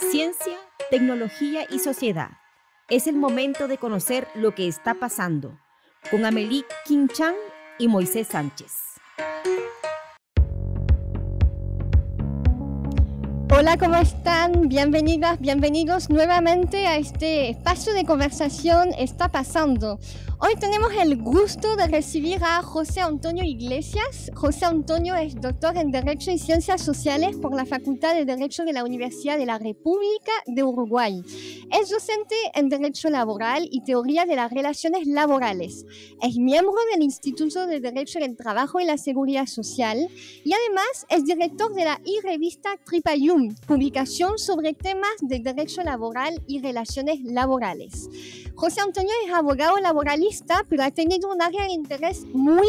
Ciencia, tecnología y sociedad. Es el momento de conocer lo que está pasando con Amelie Quinchan y Moisés Sánchez. Hola, ¿cómo están? Bienvenidas, bienvenidos nuevamente a este espacio de conversación Está pasando. Hoy tenemos el gusto de recibir a José Antonio Iglesias. José Antonio es doctor en Derecho y Ciencias Sociales por la Facultad de Derecho de la Universidad de la República de Uruguay. Es docente en Derecho Laboral y Teoría de las Relaciones Laborales. Es miembro del Instituto de Derecho del Trabajo y la Seguridad Social y además es director de la e-revista Tripayum, publicación sobre temas de derecho laboral y relaciones laborales. José Antonio es abogado laboralista, pero ha tenido un área de interés muy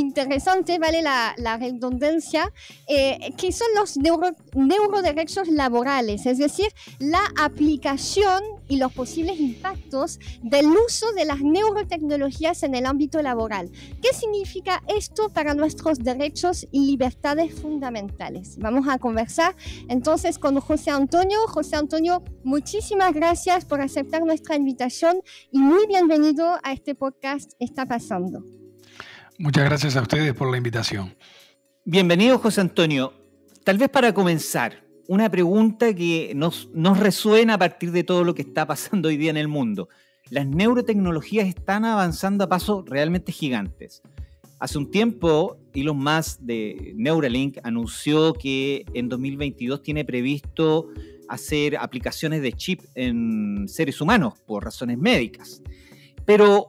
interesante, vale la, redundancia, eh, que son los neuro, neuroderechos laborales, es decir, la aplicación y los posibles impactos del uso de las neurotecnologías en el ámbito laboral. ¿Qué significa esto para nuestros derechos y libertades fundamentales? Vamos a conversar entonces con José Antonio. José Antonio, muchísimas gracias por aceptar nuestra invitación y muy bienvenido a este podcast Está pasando. Muchas gracias a ustedes por la invitación. Bienvenido, José Antonio. Tal vez para comenzar, una pregunta que nos, nos resuena a partir de todo lo que está pasando hoy día en el mundo. Las neurotecnologías están avanzando a pasos realmente gigantes. Hace un tiempo, Elon Musk de Neuralink anunció que en 2022 tiene previsto hacer aplicaciones de chip en seres humanos por razones médicas. Pero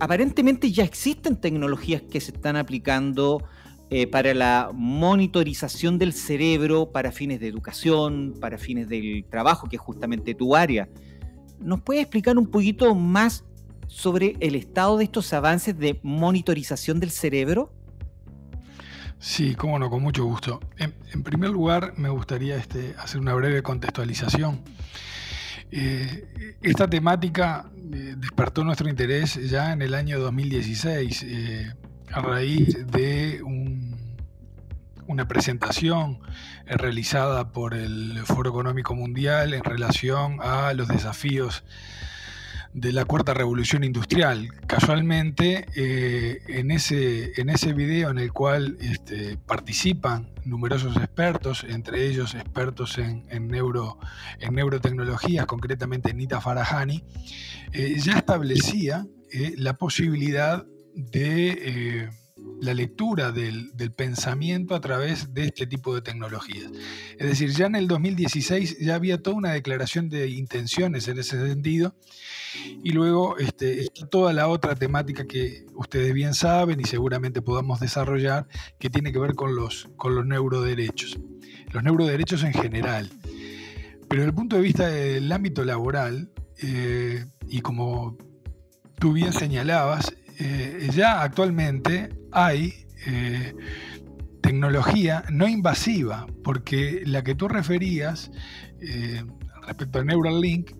aparentemente ya existen tecnologías que se están aplicando eh, para la monitorización del cerebro para fines de educación, para fines del trabajo, que es justamente tu área. ¿Nos puedes explicar un poquito más sobre el estado de estos avances de monitorización del cerebro? Sí, cómo no, con mucho gusto. En, primer lugar, me gustaría este, hacer una breve contextualización. Eh, esta temática eh, despertó nuestro interés ya en el año 2016 eh, a raíz de una presentación realizada por el Foro Económico Mundial en relación a los desafíos de la cuarta revolución industrial. Casualmente, eh, en, ese, en ese video en el cual este, participan numerosos expertos, entre ellos expertos en, neuro, en neurotecnologías, concretamente Nita Farahani, eh, ya establecía eh, la posibilidad de la lectura del, pensamiento a través de este tipo de tecnologías. Es decir, ya en el 2016 ya había toda una declaración de intenciones en ese sentido y luego este, toda la otra temática que ustedes bien saben y seguramente podamos desarrollar que tiene que ver con los, con los neuroderechos, los neuroderechos en general. Pero desde el punto de vista del ámbito laboral, eh, y como tú bien señalabas, eh, ya actualmente hay eh, tecnología no invasiva, porque la que tú referías eh, respecto a Neuralink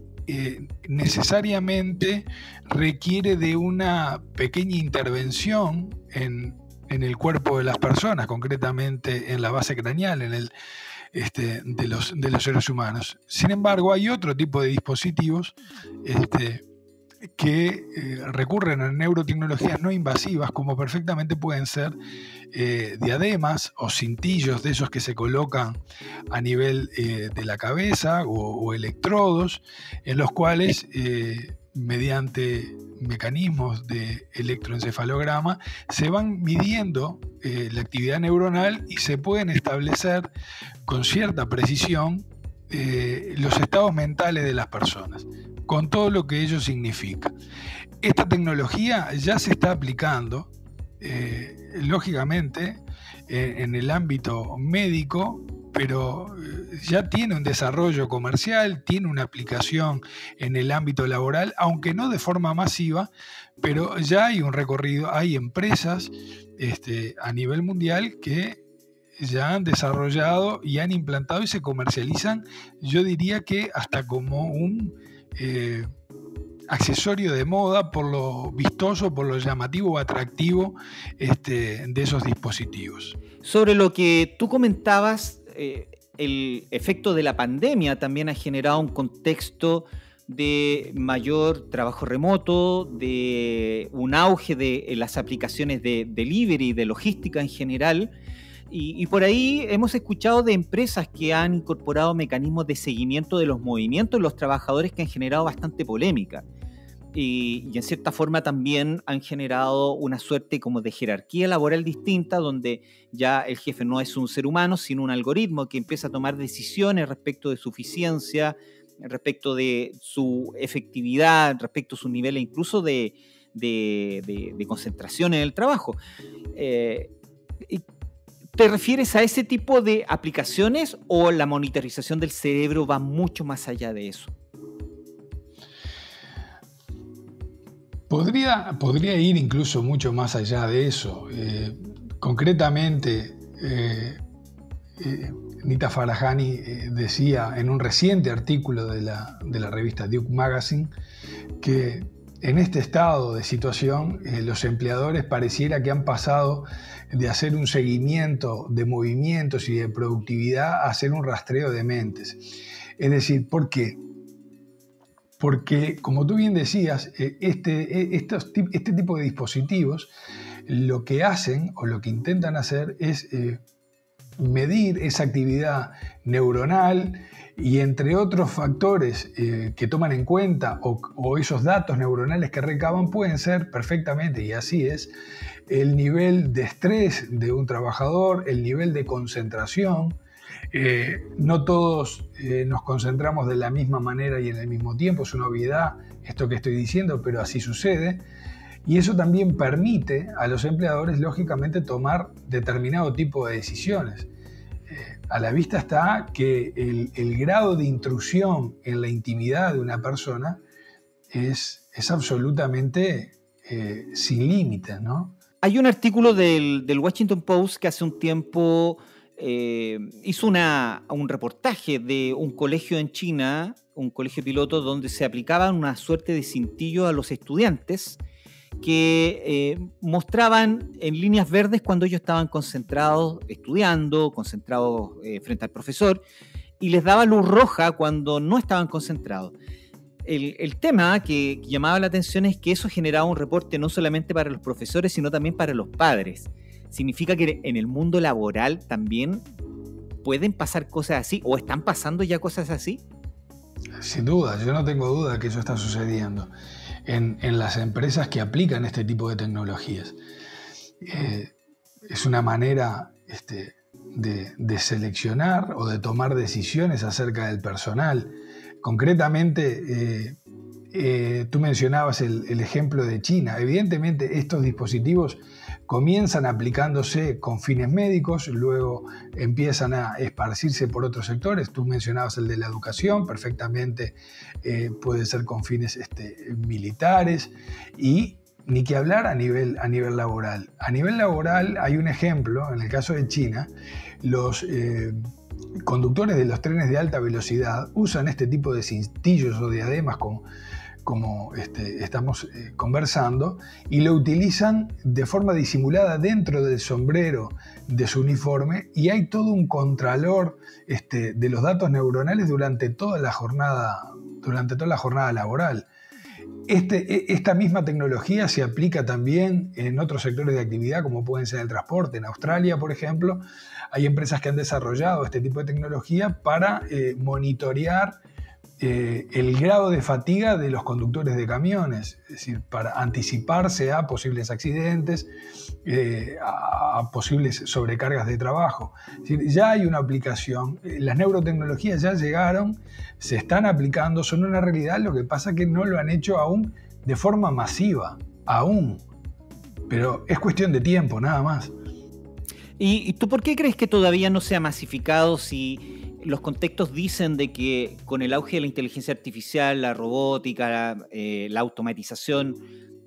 necesariamente requiere de una pequeña intervención en, el cuerpo de las personas, concretamente en la base craneal, en el, este, de, los, de los seres humanos. Sin embargo, hay otro tipo de dispositivos este, que eh, recurren a neurotecnologías no invasivas, como perfectamente pueden ser eh, diademas o cintillos de esos que se colocan a nivel eh, de la cabeza o, electrodos, en los cuales mediante mecanismos de electroencefalograma se van midiendo la actividad neuronal y se pueden establecer con cierta precisión los estados mentales de las personas con todo lo que ello significa. Esta tecnología ya se está aplicando, eh, lógicamente, eh, en el ámbito médico, pero eh, ya tiene un desarrollo comercial, tiene una aplicación en el ámbito laboral, aunque no de forma masiva, pero ya hay un recorrido, hay empresas este, a nivel mundial que ya han desarrollado y han implantado y se comercializan, yo diría que hasta como un eh, accesorio de moda por lo vistoso, por lo llamativo o atractivo este, de esos dispositivos. Sobre lo que tú comentabas, eh, el efecto de la pandemia también ha generado un contexto de mayor trabajo remoto, de un auge de las aplicaciones de delivery, de logística en general. Y, por ahí hemos escuchado de empresas que han incorporado mecanismos de seguimiento de los movimientos de los trabajadores que han generado bastante polémica. Y, en cierta forma también han generado una suerte como de jerarquía laboral distinta, donde ya el jefe no es un ser humano, sino un algoritmo que empieza a tomar decisiones respecto de su eficiencia, respecto de su efectividad, respecto a su nivel incluso de, concentración en el trabajo. Eh, ¿Te refieres a ese tipo de aplicaciones o la monitorización del cerebro va mucho más allá de eso? Podría, podría ir incluso mucho más allá de eso. Eh, concretamente, eh, Nita Farahani eh, decía en un reciente artículo de la, revista Duke Magazine que en este estado de situación eh, los empleadores pareciera que han pasado de hacer un seguimiento de movimientos y de productividad a hacer un rastreo de mentes. Es decir, ¿por qué? Porque, como tú bien decías, eh, este, este tipo de dispositivos lo que hacen o lo que intentan hacer es medir esa actividad neuronal y entre otros factores eh, que toman en cuenta o, esos datos neuronales que recaban pueden ser perfectamente, y así es, el nivel de estrés de un trabajador, el nivel de concentración. Eh, no todos eh, nos concentramos de la misma manera y en el mismo tiempo, es una obviedad esto que estoy diciendo, pero así sucede. Y eso también permite a los empleadores, lógicamente, tomar determinado tipo de decisiones. Eh, a la vista está que el, grado de intrusión en la intimidad de una persona es, es absolutamente eh, sin límites, ¿no? Hay un artículo del, Washington Post que hace un tiempo eh, hizo un reportaje de un colegio en China, un colegio piloto, donde se aplicaba una suerte de cintillo a los estudiantes que eh, mostraban en líneas verdes cuando ellos estaban concentrados estudiando, concentrados eh, frente al profesor, y les daba luz roja cuando no estaban concentrados. El, tema que, llamaba la atención es que eso generaba un reporte no solamente para los profesores, sino también para los padres. Significa que en el mundo laboral también pueden pasar cosas así, o están pasando ya cosas así. Sin duda, yo no tengo duda que eso está sucediendo en, las empresas que aplican este tipo de tecnologías. Eh, es una manera este, de, seleccionar o de tomar decisiones acerca del personal. Concretamente, eh, eh, tú mencionabas el, ejemplo de China. Evidentemente, estos dispositivos comienzan aplicándose con fines médicos, luego empiezan a esparcirse por otros sectores. Tú mencionabas el de la educación, perfectamente eh, puede ser con fines este, militares y ni que hablar a nivel, a nivel laboral. A nivel laboral hay un ejemplo, en el caso de China, los eh, conductores de los trenes de alta velocidad usan este tipo de cintillos o diademas con como este, estamos eh, conversando, y lo utilizan de forma disimulada dentro del sombrero de su uniforme y hay todo un contralor este, de los datos neuronales durante toda la jornada, durante toda la jornada laboral. Este, e, esta misma tecnología se aplica también en otros sectores de actividad, como pueden ser el transporte. En Australia, por ejemplo, hay empresas que han desarrollado este tipo de tecnología para eh, monitorear eh, el grado de fatiga de los conductores de camiones, es decir, para anticiparse a posibles accidentes, eh, a, posibles sobrecargas de trabajo. ya hay una aplicación, eh, las neurotecnologías ya llegaron, se están aplicando, son una realidad, lo que pasa es que no lo han hecho aún de forma masiva, aún, pero es cuestión de tiempo, nada más. ¿Y tú por qué crees que todavía no se ha masificado si los contextos dicen de que con el auge de la inteligencia artificial, la robótica, la, eh, automatización,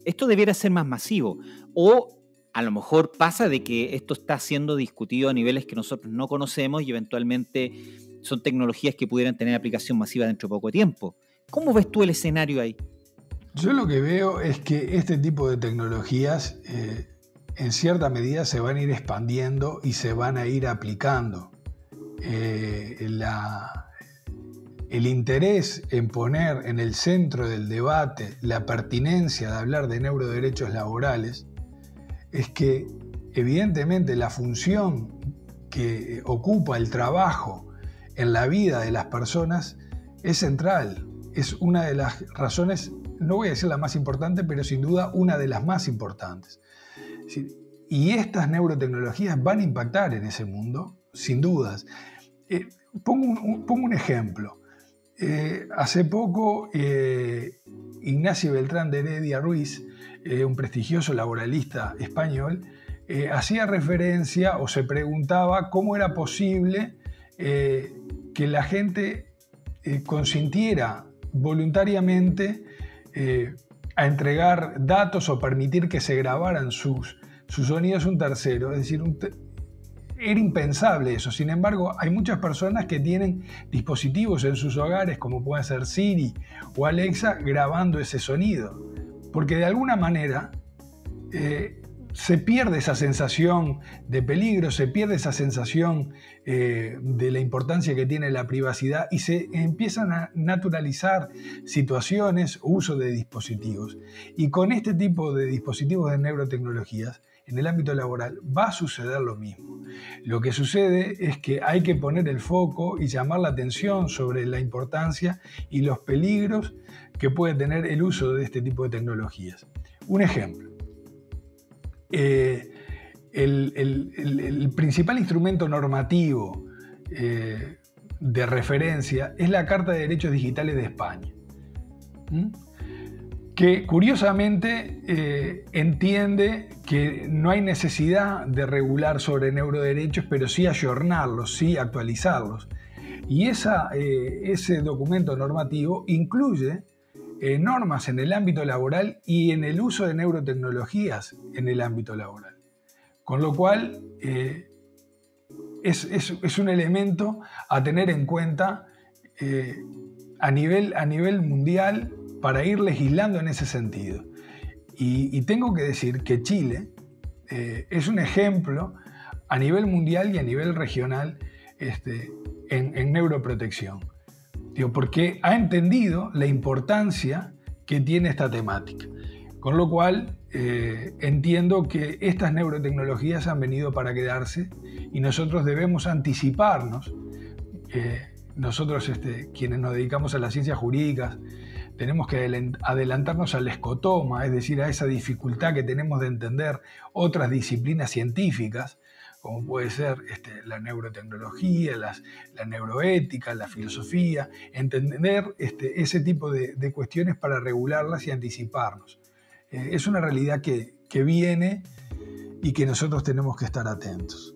esto debiera ser más masivo. O a lo mejor pasa de que esto está siendo discutido a niveles que nosotros no conocemos y eventualmente son tecnologías que pudieran tener aplicación masiva dentro de poco tiempo. ¿Cómo ves tú el escenario ahí? Yo lo que veo es que este tipo de tecnologías eh, en cierta medida se van a ir expandiendo y se van a ir aplicando. Eh, el interés en poner en el centro del debate la pertinencia de hablar de neuroderechos laborales es que evidentemente la función que ocupa el trabajo en la vida de las personas es central. Es una de las razones, no voy a decir la más importante, pero sin duda una de las más importantes. Y estas neurotecnologías van a impactar en ese mundo, sin dudas. Eh, pongo, un, ejemplo. Eh, hace poco, eh, Ignacio Beltrán de Heredia Ruiz, un prestigioso laboralista español, hacía referencia o se preguntaba cómo era posible que la gente consintiera voluntariamente a entregar datos o permitir que se grabaran sus, sus sonidos un tercero. Es decir, un, era impensable eso. Sin embargo, hay muchas personas que tienen dispositivos en sus hogares, como pueden ser Siri o Alexa, grabando ese sonido. Porque de alguna manera eh, se pierde esa sensación de peligro, se pierde esa sensación eh, de la importancia que tiene la privacidad y se empiezan a naturalizar situaciones uso de dispositivos. Y con este tipo de dispositivos de neurotecnologías, en el ámbito laboral va a suceder lo mismo. Lo que sucede es que hay que poner el foco y llamar la atención sobre la importancia y los peligros que puede tener el uso de este tipo de tecnologías. Un ejemplo. Eh, el, principal instrumento normativo eh, de referencia es la Carta de Derechos Digitales de España. ¿Mm? Que curiosamente eh, entiende que no hay necesidad de regular sobre neuroderechos, pero sí ayornarlos, sí actualizarlos. Y eh, ese documento normativo incluye eh, normas en el ámbito laboral y en el uso de neurotecnologías en el ámbito laboral. Con lo cual, es, es, un elemento a tener en cuenta a, nivel, a nivel mundial para ir legislando en ese sentido. Y, tengo que decir que Chile eh, es un ejemplo a nivel mundial y a nivel regional este, en, neuroprotección. Digo, porque ha entendido la importancia que tiene esta temática. Con lo cual, eh, entiendo que estas neurotecnologías han venido para quedarse y nosotros debemos anticiparnos, eh, nosotros este, quienes nos dedicamos a las ciencias jurídicas, tenemos que adelantarnos al escotoma, es decir, a esa dificultad que tenemos de entender otras disciplinas científicas, como puede ser este, la neurotecnología, la neuroética, la filosofía, entender este, ese tipo de, cuestiones para regularlas y anticiparnos. Eh, es una realidad que viene y que nosotros tenemos que estar atentos.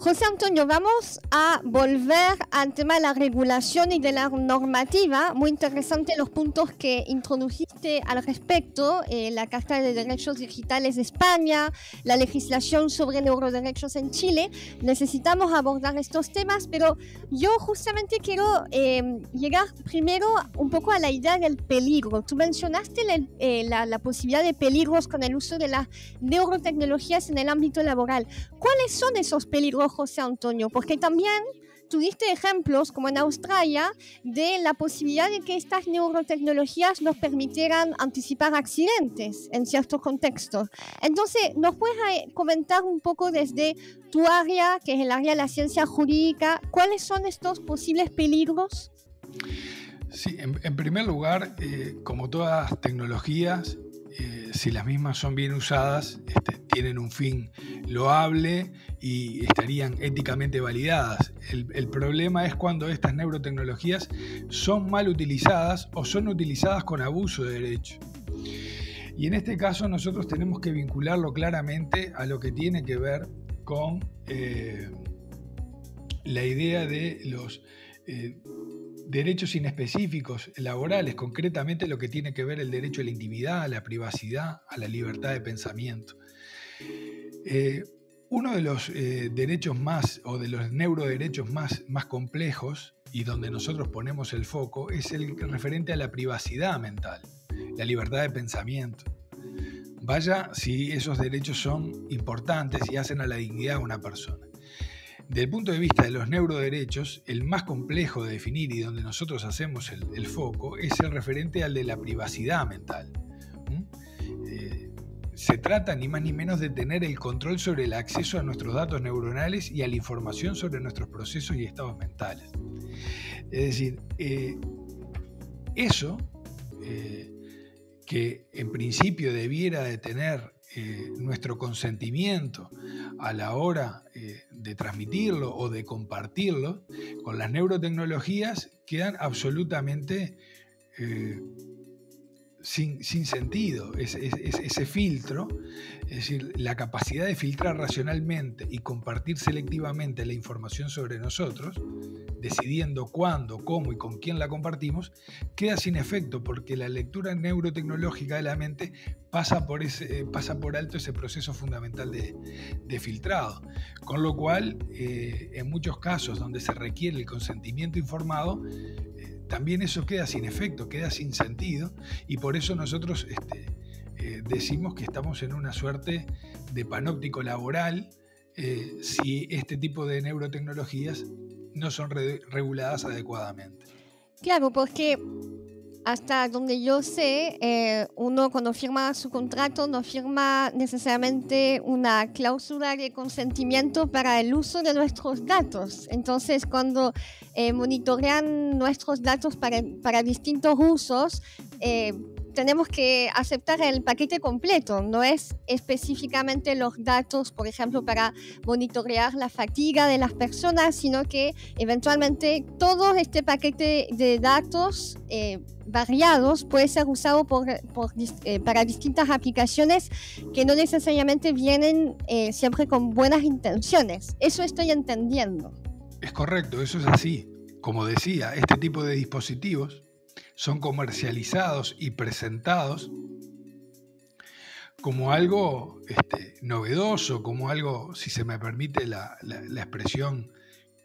José Antonio, vamos a volver al tema de la regulación y de la normativa. Muy interesante los puntos que introdujiste al respecto, eh, la Carta de Derechos Digitales de España, la legislación sobre neuroderechos en Chile. Necesitamos abordar estos temas, pero yo justamente quiero em, llegar primero un poco a la idea del peligro. Tú mencionaste eh, la, la posibilidad de peligros con el uso de las neurotecnologías en el ámbito laboral. ¿Cuáles son esos peligros? José Antonio, porque también tuviste ejemplos, como en Australia, de la posibilidad de que estas neurotecnologías nos permitieran anticipar accidentes en ciertos contextos. Entonces, ¿nos puedes eh, comentar un poco desde tu área, que es el área de la ciencia jurídica, cuáles son estos posibles peligros? Sí, en, primer lugar, eh, como todas tecnologías, eh, si las mismas son bien usadas, este, tienen un fin loable y estarían éticamente validadas. El, problema es cuando estas neurotecnologías son mal utilizadas o son utilizadas con abuso de derecho. Y en este caso nosotros tenemos que vincularlo claramente a lo que tiene que ver con eh, la idea de los eh, derechos inespecíficos laborales, concretamente lo que tiene que ver el derecho a la intimidad, a la privacidad, a la libertad de pensamiento. Eh, uno de los eh, derechos más o de los neuroderechos más, más complejos y donde nosotros ponemos el foco es el referente a la privacidad mental, la libertad de pensamiento. Vaya si esos derechos son importantes y hacen a la dignidad de una persona. Desde el punto de vista de los neuroderechos, el más complejo de definir y donde nosotros hacemos el, foco es el referente al de la privacidad mental. Eh, se trata ni más ni menos de tener el control sobre el acceso a nuestros datos neuronales y a la información sobre nuestros procesos y estados mentales. Es decir, eh, eso eh, que en principio debiera de tener eh, nuestro consentimiento a la hora eh, de transmitirlo o de compartirlo, con las neurotecnologías quedan absolutamente eh, sin, sentido. ese filtro, es decir, la capacidad de filtrar racionalmente y compartir selectivamente la información sobre nosotros, decidiendo cuándo, cómo y con quién la compartimos, queda sin efecto porque la lectura neurotecnológica de la mente pasa por, ese, pasa por alto ese proceso fundamental de, filtrado. Con lo cual, eh, en muchos casos donde se requiere el consentimiento informado, eh, también eso queda sin efecto, queda sin sentido y por eso nosotros este, eh, decimos que estamos en una suerte de panóptico laboral si este tipo de neurotecnologías no son reguladas adecuadamente. Claro, porque hasta donde yo sé, eh, uno cuando firma su contrato no firma necesariamente una cláusula de consentimiento para el uso de nuestros datos. Entonces, cuando eh, monitorean nuestros datos para, para distintos usos, eh, tenemos que aceptar el paquete completo, no es específicamente los datos, por ejemplo, para monitorear la fatiga de las personas, sino que eventualmente todo este paquete de datos eh, variados puede ser usado eh, para distintas aplicaciones que no necesariamente vienen eh, siempre con buenas intenciones. Eso estoy entendiendo. Es correcto, eso es así. Como decía, este tipo de dispositivos son comercializados y presentados como algo este, novedoso, como algo, si se me permite la, expresión,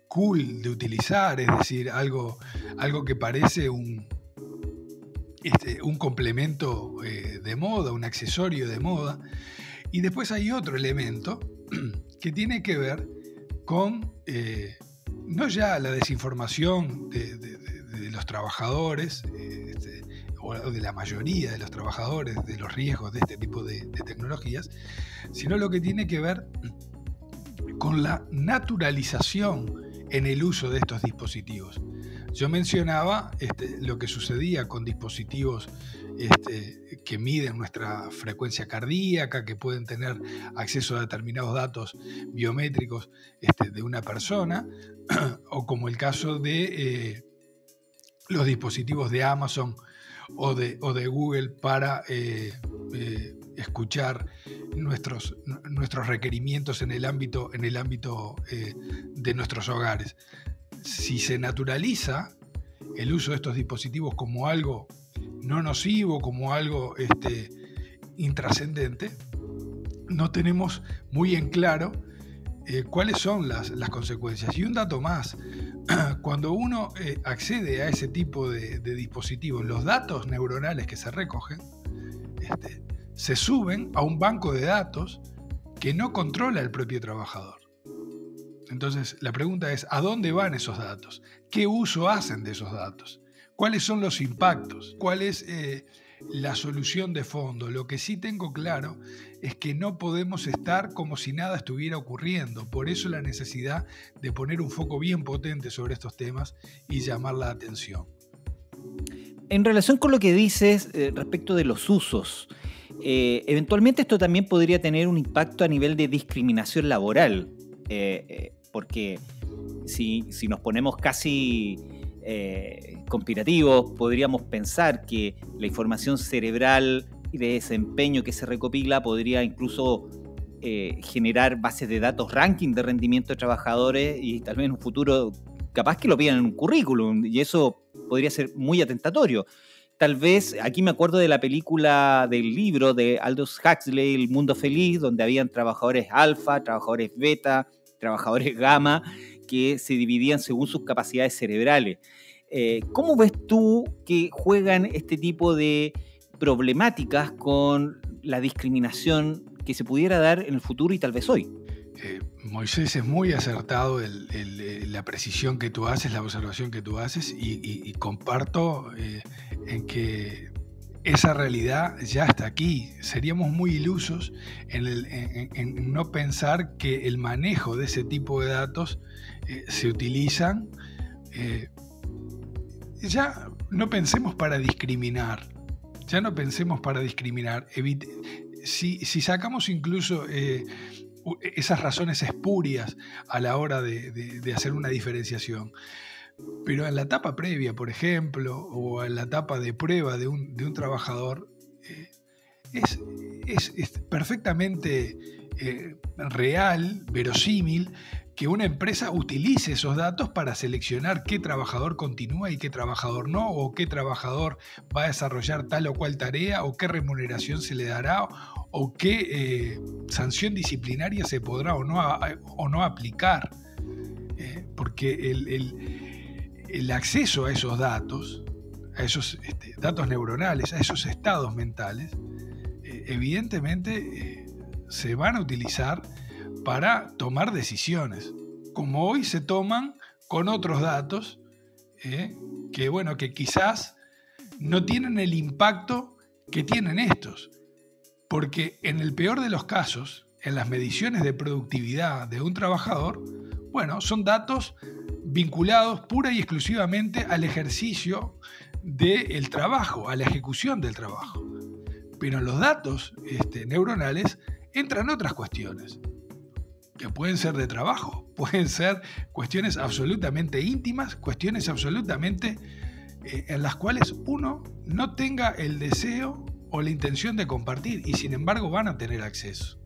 cool de utilizar, es decir, algo, algo que parece un, este, un complemento eh, de moda, un accesorio de moda. Y después hay otro elemento que tiene que ver con eh, no ya la desinformación de, los trabajadores, este, o de la mayoría de los trabajadores, de los riesgos de este tipo de, tecnologías, sino lo que tiene que ver con la naturalización en el uso de estos dispositivos. Yo mencionaba este, lo que sucedía con dispositivos este, que miden nuestra frecuencia cardíaca, que pueden tener acceso a determinados datos biométricos de una persona, o como el caso de eh, los dispositivos de Amazon o de, Google para eh, eh, escuchar nuestros, nuestros requerimientos en el ámbito, en el ámbito eh, de nuestros hogares. Si se naturaliza el uso de estos dispositivos como algo no nocivo, como algo este, intrascendente, no tenemos muy en claro cuáles son las, las consecuencias. Y un dato más, cuando uno eh, accede a ese tipo de, dispositivos, los datos neuronales que se recogen este, se suben a un banco de datos que no controla el propio trabajador. Entonces, la pregunta es, ¿a dónde van esos datos? ¿Qué uso hacen de esos datos? ¿Cuáles son los impactos? ¿Cuál es eh, la solución de fondo. Lo que sí tengo claro es que no podemos estar como si nada estuviera ocurriendo. Por eso la necesidad de poner un foco bien potente sobre estos temas y llamar la atención. En relación con lo que dices eh, respecto de los usos, eh, eventualmente esto también podría tener un impacto a nivel de discriminación laboral, eh, porque si, si, nos ponemos casi eh, conspirativos, podríamos pensar que la información cerebral y de desempeño que se recopila podría incluso eh, generar bases de datos ranking de rendimiento de trabajadores y tal vez en un futuro capaz que lo pidan en un currículum y eso podría ser muy atentatorio. Tal vez, aquí me acuerdo de la película del libro de Aldous Huxley, El Mundo Feliz, donde habían trabajadores alfa, trabajadores beta, trabajadores gamma, que se dividían según sus capacidades cerebrales. Eh, ¿Cómo ves tú que juegan este tipo de problemáticas con la discriminación que se pudiera dar en el futuro y tal vez hoy? Eh, Moisés, es muy acertado la precisión que tú haces, la observación que tú haces, y, comparto eh, en que esa realidad ya está aquí. Seríamos muy ilusos en, no pensar que el manejo de ese tipo de datos eh, se utilizan. Eh, ya no pensemos para discriminar. Ya no pensemos para discriminar. si, sacamos incluso esas razones espurias a la hora de, hacer una diferenciación. Pero en la etapa previa, por ejemplo, o en la etapa de prueba de un, trabajador, eh, es, perfectamente eh, real, verosímil, que una empresa utilice esos datos para seleccionar qué trabajador continúa y qué trabajador no, o qué trabajador va a desarrollar tal o cual tarea, o qué remuneración se le dará, o qué eh, sanción disciplinaria se podrá o no, o no aplicar. Eh, porque el, acceso a esos datos, a esos este, datos neuronales, a esos estados mentales, eh, evidentemente se van a utilizar para tomar decisiones, como hoy se toman con otros datos que, bueno, que quizás no tienen el impacto que tienen estos. Porque en el peor de los casos, en las mediciones de productividad de un trabajador, bueno, son datos vinculados pura y exclusivamente al ejercicio del trabajo, a la ejecución del trabajo. Pero en los datos este, neuronales entran otras cuestiones, que pueden ser de trabajo, pueden ser cuestiones absolutamente íntimas, cuestiones absolutamente eh, en las cuales uno no tenga el deseo o la intención de compartir y sin embargo van a tener acceso.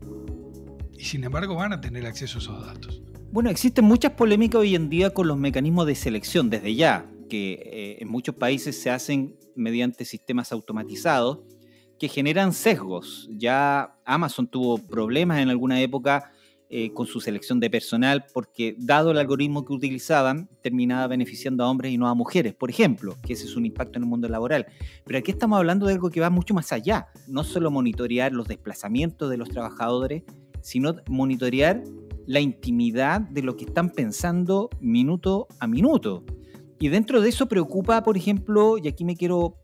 Y sin embargo van a tener acceso a esos datos. Bueno, existen muchas polémicas hoy en día con los mecanismos de selección desde ya, que eh, en muchos países se hacen mediante sistemas automatizados que generan sesgos. Ya Amazon tuvo problemas en alguna época eh, con su selección de personal, porque dado el algoritmo que utilizaban, terminaba beneficiando a hombres y no a mujeres, por ejemplo, que ese es un impacto en el mundo laboral. Pero aquí estamos hablando de algo que va mucho más allá, no solo monitorear los desplazamientos de los trabajadores, sino monitorear la intimidad de lo que están pensando minuto a minuto. Y dentro de eso preocupa, por ejemplo, y aquí me quiero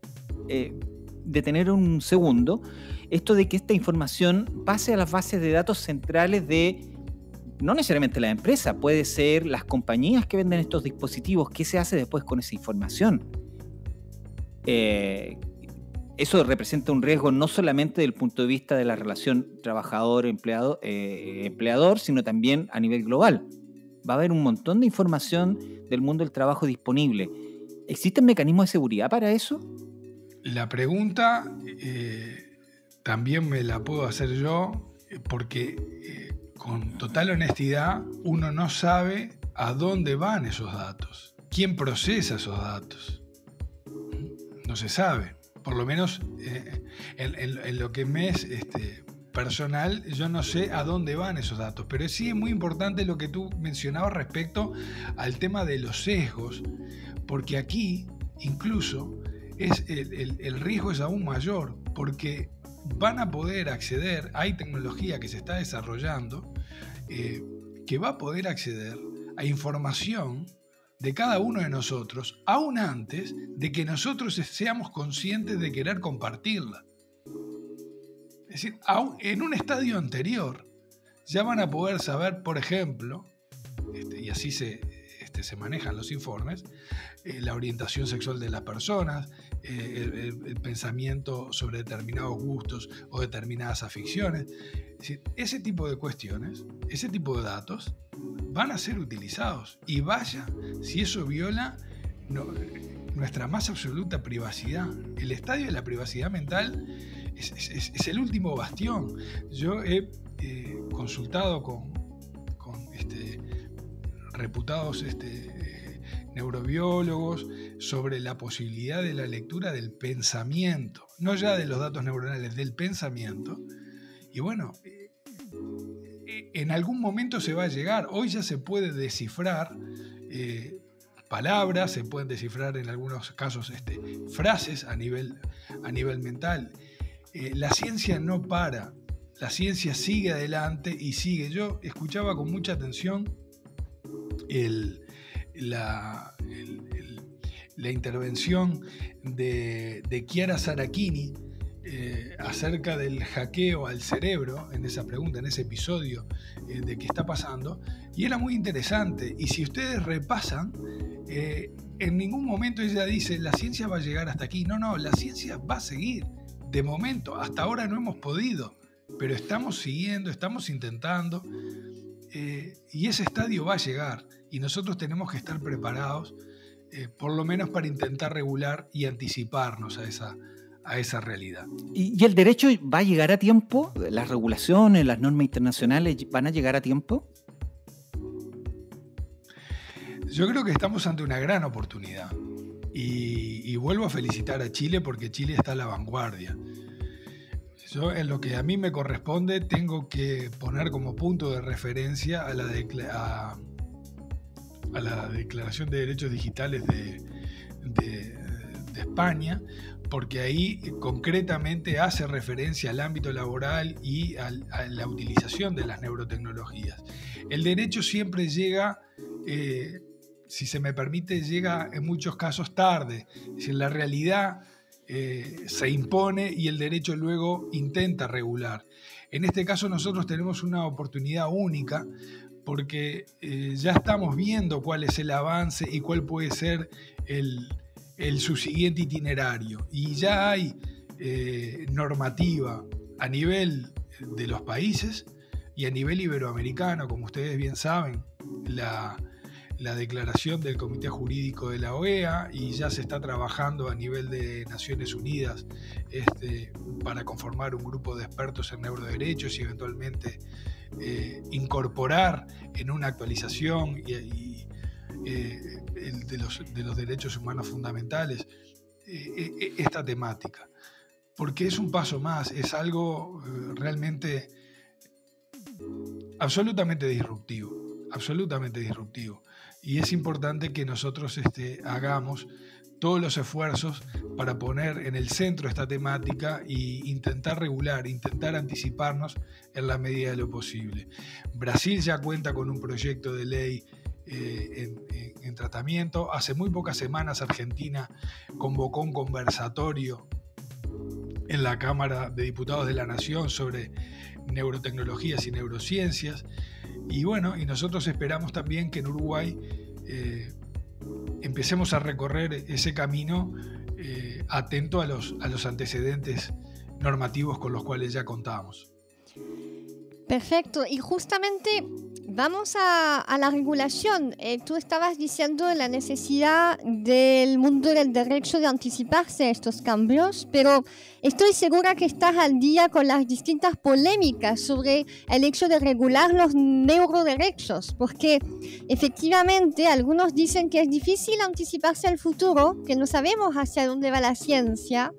eh, detener un segundo, esto de que esta información pase a las bases de datos centrales de no necesariamente la empresa, puede ser las compañías que venden estos dispositivos. ¿Qué se hace después con esa información? Eh, eso representa un riesgo no solamente desde el punto de vista de la relación trabajador-empleador, eh, empleador, sino también a nivel global. Va a haber un montón de información del mundo del trabajo disponible. ¿Existen mecanismos de seguridad para eso? La pregunta eh, también me la puedo hacer yo porque con total honestidad, uno no sabe a dónde van esos datos, quién procesa esos datos. No se sabe. Por lo menos eh, en, lo que me es este, personal, yo no sé a dónde van esos datos. Pero sí es muy importante lo que tú mencionabas respecto al tema de los sesgos, porque aquí incluso es el riesgo es aún mayor, porque van a poder acceder, hay tecnología que se está desarrollando eh, que va a poder acceder a información de cada uno de nosotros, aún antes de que nosotros seamos conscientes de querer compartirla. Es decir, en un estadio anterior ya van a poder saber, por ejemplo, este, y así se, este, se manejan los informes, eh, la orientación sexual de las personas, el, pensamiento sobre determinados gustos o determinadas aficiones. ese tipo de cuestiones, ese tipo de datos van a ser utilizados. Y vaya si eso viola nuestra más absoluta privacidad. El estadio de la privacidad mental es, el último bastión. Yo he eh, consultado con, este, reputados este, neurobiólogos sobre la posibilidad de la lectura del pensamiento, no ya de los datos neuronales, del pensamiento. Y bueno, eh, en algún momento se va a llegar, hoy ya se puede descifrar eh, palabras, se pueden descifrar en algunos casos este, frases a nivel, a nivel mental. Eh, la ciencia no para, la ciencia sigue adelante y sigue. Yo escuchaba con mucha atención la, la, intervención de, de Chiara Saracchini eh, acerca del hackeo al cerebro, en esa pregunta, en ese episodio eh, de qué está pasando, y era muy interesante. Y si ustedes repasan, eh, en ningún momento ella dice, la ciencia va a llegar hasta aquí. No, no, la ciencia va a seguir. De momento, hasta ahora no hemos podido, pero estamos siguiendo, estamos intentando, y ese estadio va a llegar, y nosotros tenemos que estar preparados, por lo menos para intentar regular y anticiparnos a esa a esa realidad. ¿Y, el derecho va a llegar a tiempo? ¿Las regulaciones, las normas internacionales van a llegar a tiempo? Yo creo que estamos ante una gran oportunidad y, vuelvo a felicitar a Chile porque Chile está a la vanguardia. Yo en lo que a mí me corresponde tengo que poner como punto de referencia a la, Declaración de Derechos Digitales de, España, porque ahí eh, concretamente hace referencia al ámbito laboral y a la utilización de las neurotecnologías. El derecho siempre llega, eh, si se me permite, llega en muchos casos tarde. Es la realidad eh, se impone y el derecho luego intenta regular. En este caso nosotros tenemos una oportunidad única porque ya estamos viendo cuál es el avance y cuál puede ser el, el, itinerario. Y ya hay eh, normativa a nivel de los países y a nivel iberoamericano, como ustedes bien saben, la, declaración del Comité Jurídico de la OEA y ya se está trabajando a nivel de Naciones Unidas este, para conformar un grupo de expertos en neuroderechos y eventualmente eh, incorporar en una actualización y, eh, de, los, de, los, derechos humanos fundamentales, eh, esta temática. Porque es un paso más, es algo realmente absolutamente disruptivo, absolutamente disruptivo. Y es importante que nosotros este, hagamos todos los esfuerzos para poner en el centro esta temática e intentar regular, intentar anticiparnos en la medida de lo posible. Brasil ya cuenta con un proyecto de ley eh, en, tratamiento. Hace muy pocas semanas Argentina convocó un conversatorio en la Cámara de Diputados de la Nación sobre neurotecnologías y neurociencias. Y bueno, y nosotros esperamos también que en Uruguay eh, empecemos a recorrer ese camino eh, atento a los, a los antecedentes normativos con los cuales ya contábamos. Perfecto, y justamente vamos a, la regulación. Eh, tú estabas diciendo la necesidad del mundo del derecho de anticiparse a estos cambios, pero estoy segura que estás al día con las distintas polémicas sobre el hecho de regular los neuroderechos, porque efectivamente algunos dicen que es difícil anticiparse al futuro, que no sabemos hacia dónde va la ciencia,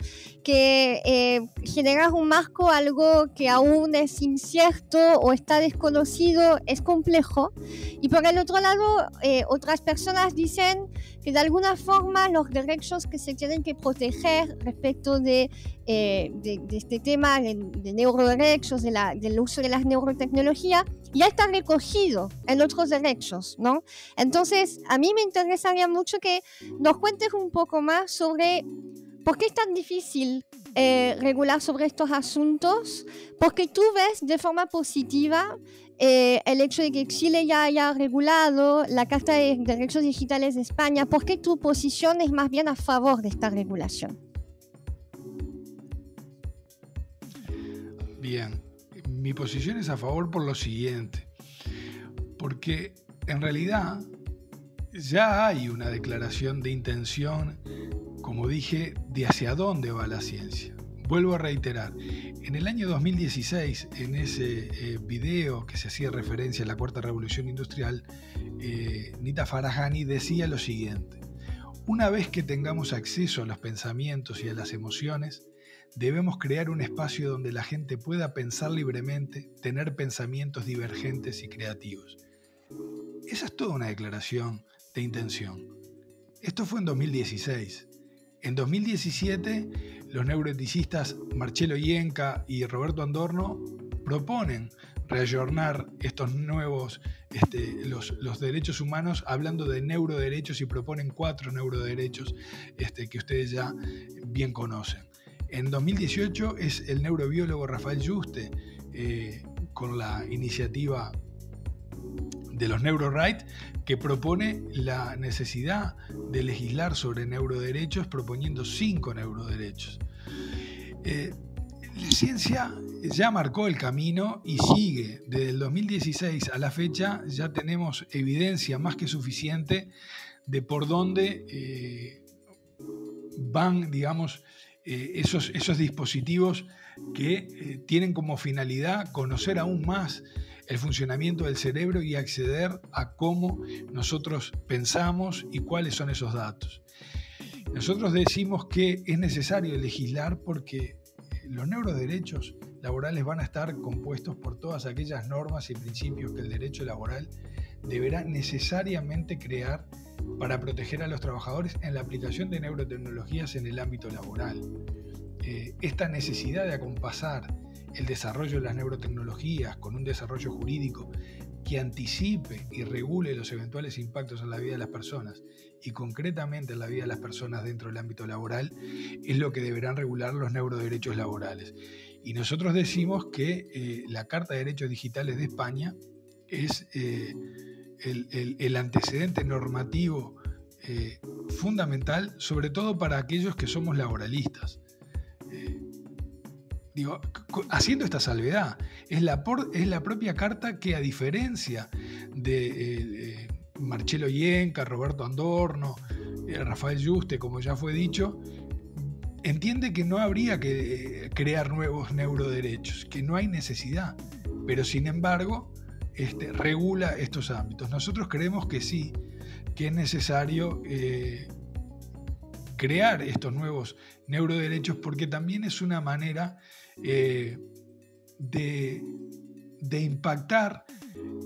que eh, generar un marco algo que aún es incierto o está desconocido es complejo. Y por el otro lado, eh, otras personas dicen que de alguna forma los derechos que se tienen que proteger respecto de, eh, de, este tema de, de neuroderechos, de del uso de las neurotecnologías, ya están recogidos en otros derechos, ¿no? Entonces, a mí me interesaría mucho que nos cuentes un poco más sobre ¿Por qué es tan difícil eh, regular sobre estos asuntos? Porque tú ves de forma positiva eh, el hecho de que Chile ya haya regulado la Carta de Derechos Digitales de España. ¿Por qué tu posición es más bien a favor de esta regulación? Bien, mi posición es a favor por lo siguiente. Porque en realidad ya hay una declaración de intención como dije, de hacia dónde va la ciencia. Vuelvo a reiterar, en el año 2016, en ese eh, video que se hacía referencia a la cuarta revolución industrial, eh, Nita Farahani decía lo siguiente, una vez que tengamos acceso a los pensamientos y a las emociones, debemos crear un espacio donde la gente pueda pensar libremente, tener pensamientos divergentes y creativos. Esa es toda una declaración de intención. Esto fue en 2016. En 2017, los neuroeticistas Marcelo Ienca y Roberto Andorno proponen reayornar estos nuevos, este, los, derechos humanos, hablando de neuroderechos y proponen cuatro neuroderechos este, que ustedes ya bien conocen. En 2018 es el neurobiólogo Rafael Juste, eh, con la iniciativa de los NeuroRights, que propone la necesidad de legislar sobre neuroderechos proponiendo cinco neuroderechos. Eh, la ciencia ya marcó el camino y sigue. Desde el 2016 a la fecha ya tenemos evidencia más que suficiente de por dónde eh, van, digamos, eh, esos, esos, dispositivos que tienen como finalidad conocer aún más el funcionamiento del cerebro y acceder a cómo nosotros pensamos y cuáles son esos datos. Nosotros decimos que es necesario legislar porque los neuroderechos laborales van a estar compuestos por todas aquellas normas y principios que el derecho laboral deberá necesariamente crear para proteger a los trabajadores en la aplicación de neurotecnologías en el ámbito laboral. Eh, esta necesidad de acompasar el desarrollo de las neurotecnologías con un desarrollo jurídico que anticipe y regule los eventuales impactos en la vida de las personas y concretamente en la vida de las personas dentro del ámbito laboral es lo que deberán regular los neuroderechos laborales. Y nosotros decimos que eh, la Carta de Derechos Digitales de España es eh, el, antecedente normativo eh, fundamental, sobre todo para aquellos que somos laboralistas haciendo esta salvedad, es la, propia carta que a diferencia de eh, Marcelo Yenca, Roberto Andorno, eh, Rafael Juste, como ya fue dicho, entiende que no habría que eh, crear nuevos neuroderechos, que no hay necesidad, pero sin embargo este, regula estos ámbitos. Nosotros creemos que sí, que es necesario crear estos nuevos neuroderechos porque también es una manera eh, de, impactar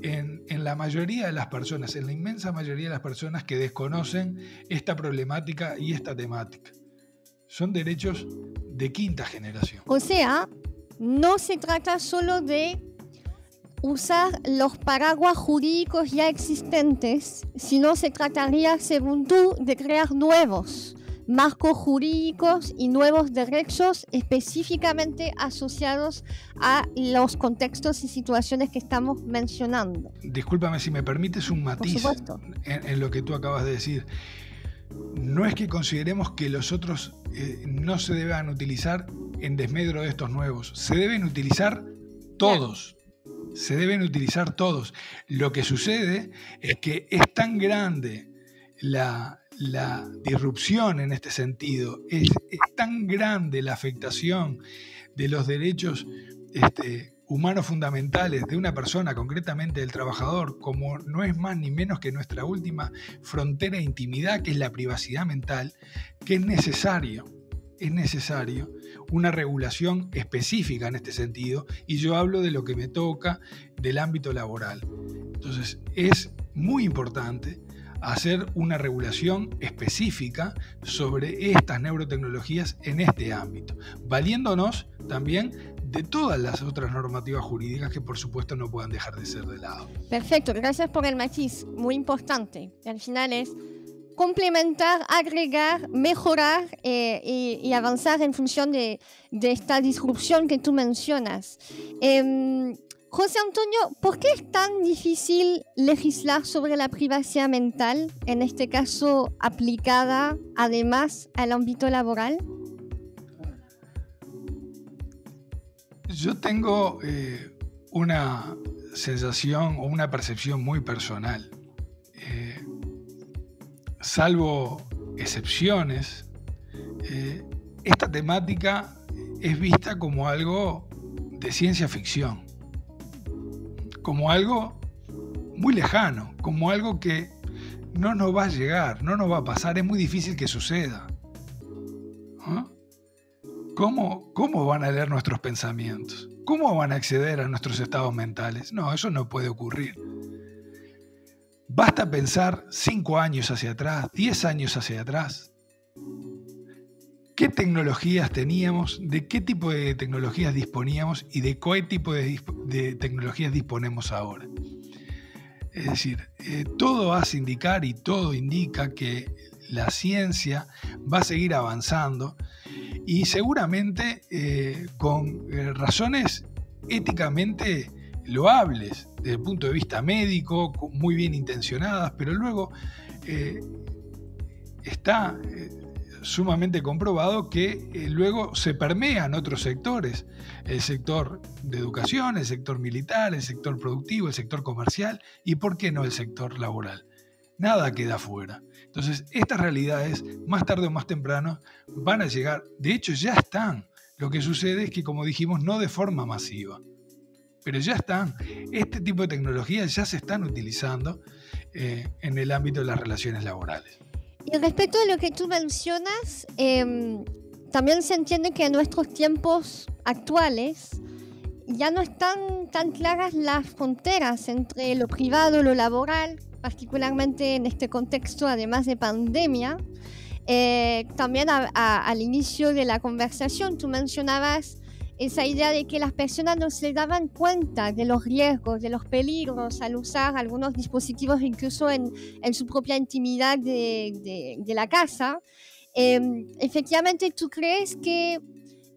en, la mayoría de las personas, en la inmensa mayoría de las personas que desconocen esta problemática y esta temática. Son derechos de quinta generación. O sea, no se trata solo de usar los paraguas jurídicos ya existentes, sino se trataría, según tú, de crear nuevos marcos jurídicos y nuevos derechos específicamente asociados a los contextos y situaciones que estamos mencionando. Discúlpame si me permites un matiz en, lo que tú acabas de decir. No es que consideremos que los otros eh, no se deban utilizar en desmedro de estos nuevos, se deben utilizar todos. Se deben utilizar todos. Lo que sucede es que es tan grande la, la disrupción en este sentido, es, tan grande la afectación de los derechos este, humanos fundamentales de una persona, concretamente del trabajador, como no es más ni menos que nuestra última frontera de intimidad, que es la privacidad mental, que es necesario, es necesario una regulación específica en este sentido, y yo hablo de lo que me toca del ámbito laboral. Entonces, es muy importante hacer una regulación específica sobre estas neurotecnologías en este ámbito, valiéndonos también de todas las otras normativas jurídicas que por supuesto no puedan dejar de ser de lado. Perfecto, gracias por el matiz, muy importante. Al final es complementar, agregar, mejorar eh, y, avanzar en función de, esta disrupción que tú mencionas. Em, José Antonio, ¿por qué es tan difícil legislar sobre la privacidad mental, en este caso aplicada además al ámbito laboral? Yo tengo eh, una sensación o una percepción muy personal. Eh, salvo excepciones, eh, esta temática es vista como algo de ciencia ficción como algo muy lejano, como algo que no nos va a llegar, no nos va a pasar, es muy difícil que suceda. ¿Cómo, ¿Cómo van a leer nuestros pensamientos? ¿Cómo van a acceder a nuestros estados mentales? No, eso no puede ocurrir. Basta pensar cinco años hacia atrás, diez años hacia atrás. Qué tecnologías teníamos, de qué tipo de tecnologías disponíamos y de qué tipo de, tecnologías disponemos ahora. Es decir, eh, todo hace indicar y todo indica que la ciencia va a seguir avanzando y seguramente eh, con eh, razones éticamente loables desde el punto de vista médico, muy bien intencionadas, pero luego está sumamente comprobado que eh, luego se permean otros sectores, el sector de educación, el sector militar, el sector productivo, el sector comercial y, ¿por qué no, el sector laboral? Nada queda fuera. Entonces, estas realidades, más tarde o más temprano, van a llegar, de hecho ya están. Lo que sucede es que, como dijimos, no de forma masiva, pero ya están. Este tipo de tecnologías ya se están utilizando eh, en el ámbito de las relaciones laborales. Y respecto a lo que tú mencionas, em, también se entiende que en nuestros tiempos actuales ya no están tan claras las fronteras entre lo privado y lo laboral, particularmente en este contexto, además de pandemia. Eh, también al inicio de la conversación tú mencionabas esa idea de que las personas no se daban cuenta de los riesgos, de los peligros al usar algunos dispositivos incluso en, su propia intimidad de, la casa. Em, efectivamente, ¿tú crees que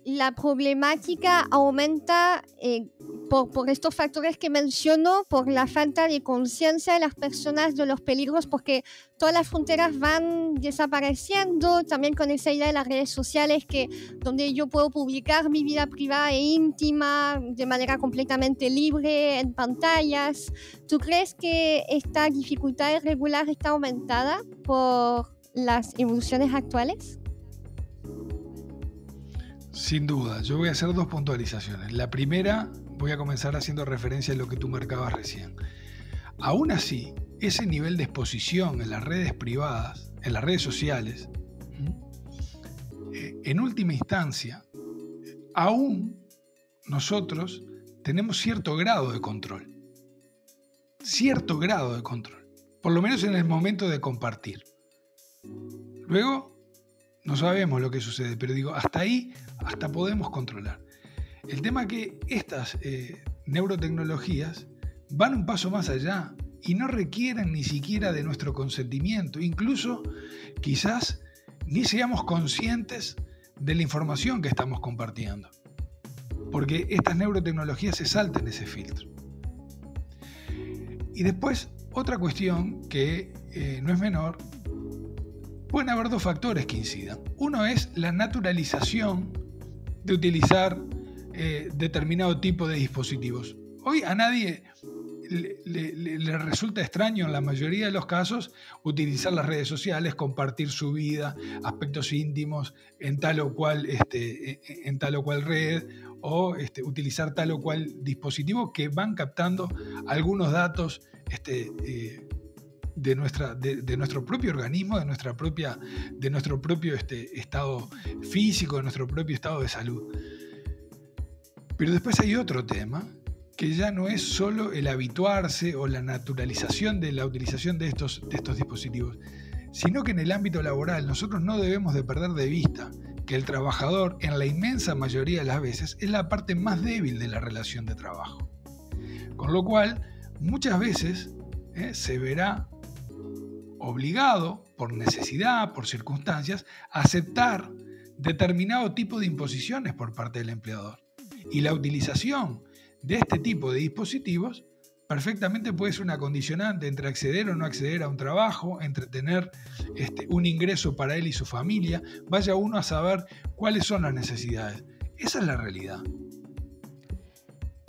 la problemática aumenta eh, por, estos factores que menciono, por la falta de conciencia de las personas de los peligros, porque todas las fronteras van desapareciendo, también con esa idea de las redes sociales, que donde yo puedo publicar mi vida privada e íntima de manera completamente libre en pantallas. ¿Tú crees que esta dificultad regular está aumentada por las evoluciones actuales? Sin duda, yo voy a hacer dos puntualizaciones. La primera, voy a comenzar haciendo referencia a lo que tú marcabas recién. Aún así, ese nivel de exposición en las redes privadas, en las redes sociales, eh, en última instancia, aún nosotros tenemos cierto grado de control. Cierto grado de control. Por lo menos en el momento de compartir. Luego, no sabemos lo que sucede, pero digo, hasta ahí, hasta podemos controlar. El tema es que estas eh, neurotecnologías van un paso más allá y no requieren ni siquiera de nuestro consentimiento. Incluso quizás ni seamos conscientes de la información que estamos compartiendo. Porque estas neurotecnologías se saltan ese filtro. Y después, otra cuestión que eh, no es menor pueden haber dos factores que incidan. Uno es la naturalización de utilizar eh, determinado tipo de dispositivos. Hoy a nadie le, resulta extraño en la mayoría de los casos utilizar las redes sociales, compartir su vida, aspectos íntimos en tal o cual, este, en tal o cual red o este, utilizar tal o cual dispositivo que van captando algunos datos este, eh, de, nuestra, de, nuestro propio organismo, de, nuestra propia, de nuestro propio este, estado físico, de nuestro propio estado de salud. Pero después hay otro tema, que ya no es solo el habituarse o la naturalización de la utilización de estos, de estos dispositivos, sino que en el ámbito laboral nosotros no debemos de perder de vista que el trabajador en la inmensa mayoría de las veces es la parte más débil de la relación de trabajo. Con lo cual, muchas veces eh, se verá obligado, por necesidad, por circunstancias, a aceptar determinado tipo de imposiciones por parte del empleador. Y la utilización de este tipo de dispositivos perfectamente puede ser una condicionante entre acceder o no acceder a un trabajo, entre tener este, un ingreso para él y su familia. Vaya uno a saber cuáles son las necesidades. Esa es la realidad.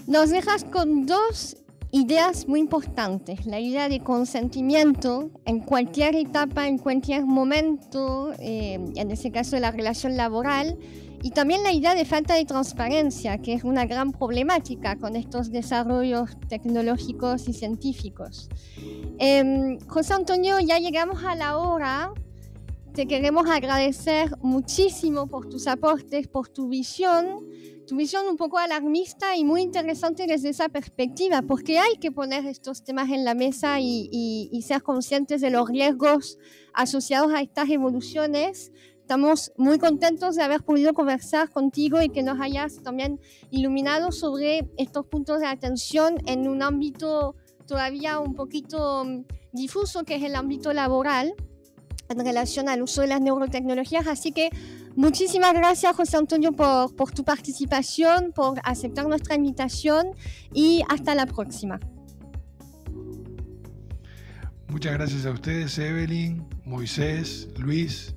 Nos dejas con dos ideas muy importantes. La idea de consentimiento en cualquier etapa, en cualquier momento, eh, en ese caso de la relación laboral. Y también la idea de falta de transparencia, que es una gran problemática con estos desarrollos tecnológicos y científicos. Em, José Antonio, ya llegamos a la hora. Te queremos agradecer muchísimo por tus aportes, por tu visión tu visión un poco alarmista y muy interesante desde esa perspectiva, porque hay que poner estos temas en la mesa y, ser conscientes de los riesgos asociados a estas evoluciones Estamos muy contentos de haber podido conversar contigo y que nos hayas también iluminado sobre estos puntos de atención en un ámbito todavía un poquito mm, difuso, que es el ámbito laboral en relación al uso de las neurotecnologías. Así que muchísimas gracias, José Antonio, por, tu participación, por aceptar nuestra invitación y hasta la próxima. Muchas gracias a ustedes, Evelyn, Moisés, Luis.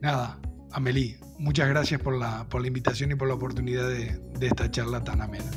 Nada, Amelie, muchas gracias por la, por la invitación y por la oportunidad de, de esta charla tan amena.